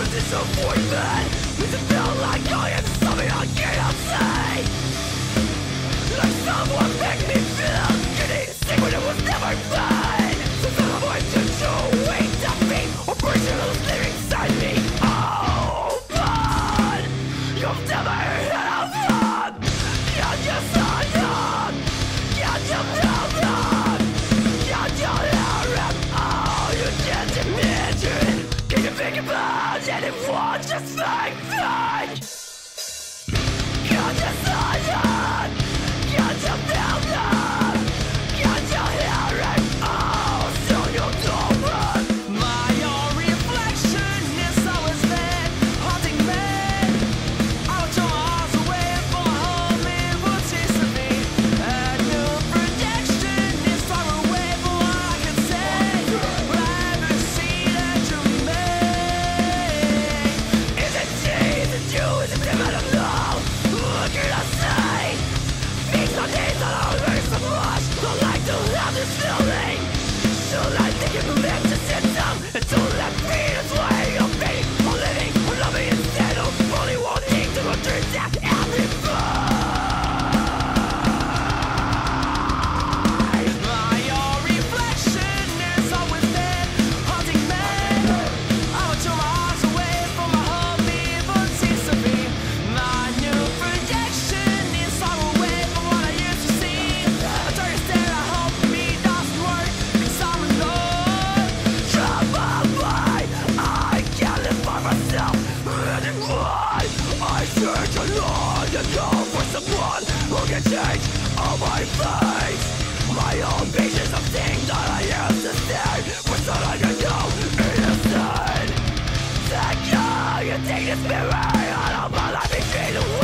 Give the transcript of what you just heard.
a disappointment Does it feel like I am something I cannot say? Like someone me feel was never didn't want just like, like! search along and call for someone who can change all my face. My own visions of things that I am to stand For some I can go in a state Thank you take this mirror out of my life and fade away